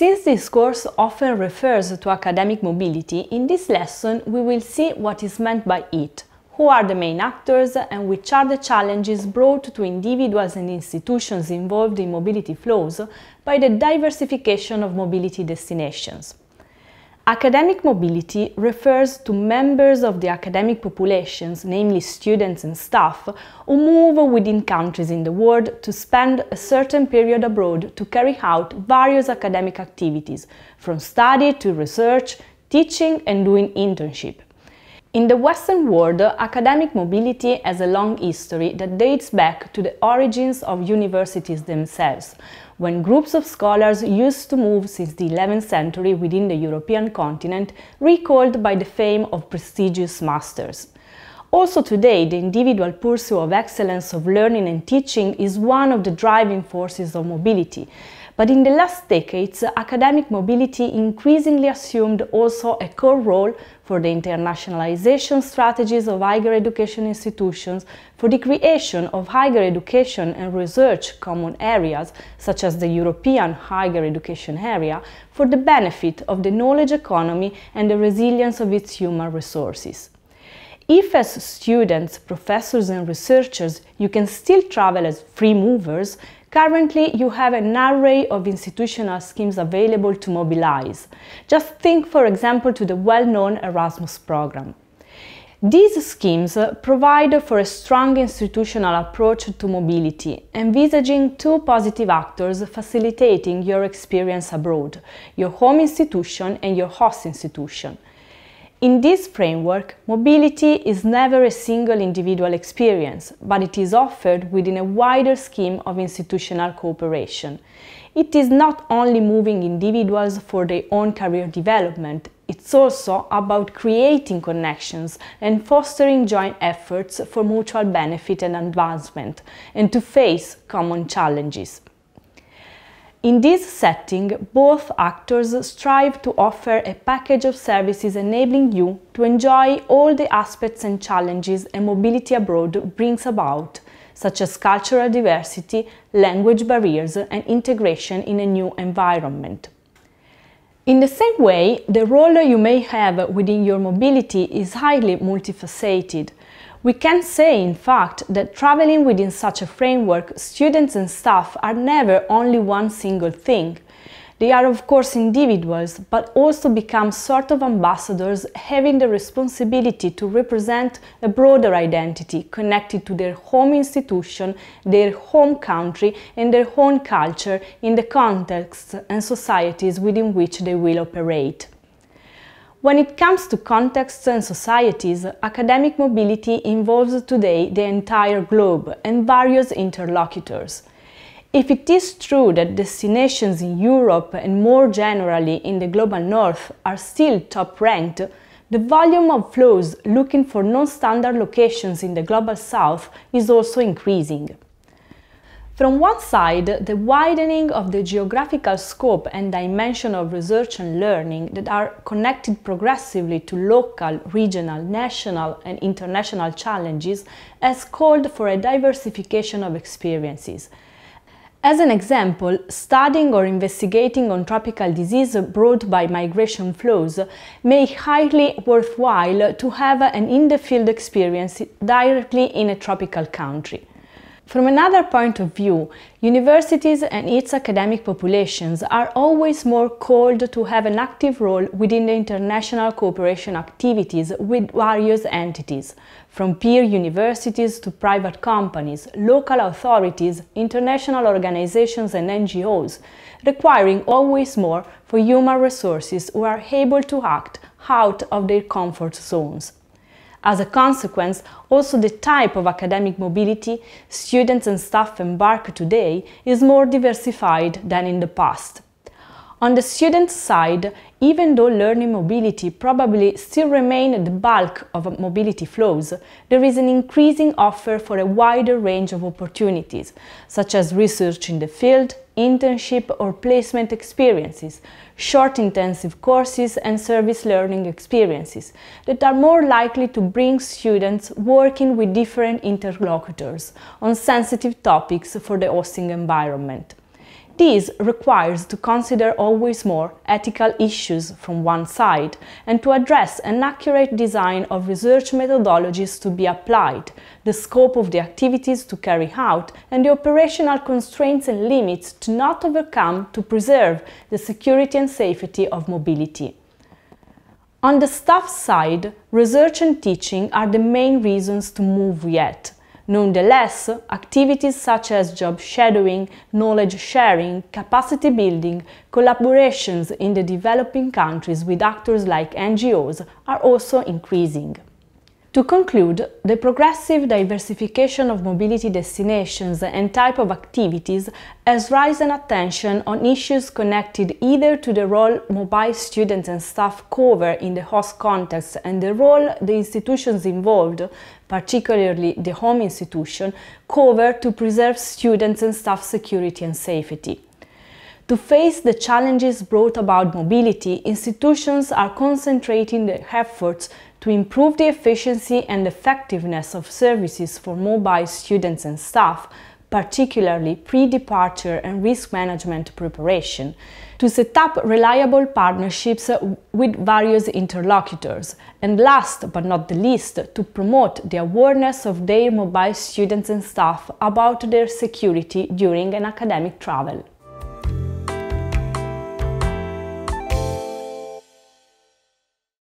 Since this course often refers to academic mobility, in this lesson we will see what is meant by it, who are the main actors and which are the challenges brought to individuals and institutions involved in mobility flows by the diversification of mobility destinations. Academic mobility refers to members of the academic populations, namely students and staff, who move within countries in the world to spend a certain period abroad to carry out various academic activities, from study to research, teaching and doing internship. In the Western world, academic mobility has a long history that dates back to the origins of universities themselves, when groups of scholars used to move since the 11th century within the European continent, recalled by the fame of prestigious masters. Also today, the individual pursuit of excellence of learning and teaching is one of the driving forces of mobility, but in the last decades, academic mobility increasingly assumed also a core role for the internationalization strategies of higher education institutions, for the creation of higher education and research common areas, such as the European higher education area, for the benefit of the knowledge economy and the resilience of its human resources. If as students, professors and researchers you can still travel as free movers, Currently, you have an array of institutional schemes available to mobilize. Just think, for example, to the well-known Erasmus program. These schemes uh, provide for a strong institutional approach to mobility, envisaging two positive actors facilitating your experience abroad, your home institution and your host institution. In this framework, mobility is never a single individual experience, but it is offered within a wider scheme of institutional cooperation. It is not only moving individuals for their own career development, it's also about creating connections and fostering joint efforts for mutual benefit and advancement, and to face common challenges. In this setting, both actors strive to offer a package of services enabling you to enjoy all the aspects and challenges a mobility abroad brings about, such as cultural diversity, language barriers and integration in a new environment. In the same way, the role you may have within your mobility is highly multifaceted, we can say, in fact, that traveling within such a framework, students and staff are never only one single thing. They are of course individuals, but also become sort of ambassadors having the responsibility to represent a broader identity connected to their home institution, their home country and their own culture in the contexts and societies within which they will operate. When it comes to contexts and societies, academic mobility involves today the entire globe and various interlocutors. If it is true that destinations in Europe and more generally in the global north are still top ranked, the volume of flows looking for non-standard locations in the global south is also increasing. From one side, the widening of the geographical scope and dimension of research and learning that are connected progressively to local, regional, national and international challenges has called for a diversification of experiences. As an example, studying or investigating on tropical disease brought by migration flows may highly worthwhile to have an in-the-field experience directly in a tropical country. From another point of view, universities and its academic populations are always more called to have an active role within the international cooperation activities with various entities, from peer universities to private companies, local authorities, international organizations and NGOs, requiring always more for human resources who are able to act out of their comfort zones. As a consequence, also the type of academic mobility students and staff embark today is more diversified than in the past. On the student side, even though learning mobility probably still remains the bulk of mobility flows, there is an increasing offer for a wider range of opportunities, such as research in the field, internship or placement experiences, short intensive courses and service learning experiences that are more likely to bring students working with different interlocutors on sensitive topics for the hosting environment. This requires to consider always more ethical issues from one side and to address an accurate design of research methodologies to be applied, the scope of the activities to carry out and the operational constraints and limits to not overcome to preserve the security and safety of mobility. On the staff side, research and teaching are the main reasons to move yet. Nonetheless, activities such as job shadowing, knowledge sharing, capacity building, collaborations in the developing countries with actors like NGOs are also increasing. To conclude, the progressive diversification of mobility destinations and type of activities has risen attention on issues connected either to the role mobile students and staff cover in the host context and the role the institutions involved, particularly the home institution, cover to preserve students and staff security and safety. To face the challenges brought about mobility, institutions are concentrating their efforts to improve the efficiency and effectiveness of services for mobile students and staff, particularly pre-departure and risk management preparation, to set up reliable partnerships with various interlocutors, and last but not the least, to promote the awareness of their mobile students and staff about their security during an academic travel.